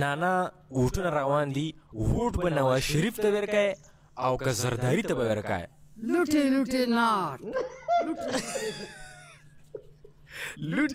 نانا ووټونه روان دي ووټ به نواز شریف ته ورکای او که زرداری ته به ورکای لوټي لوټي نار لوټ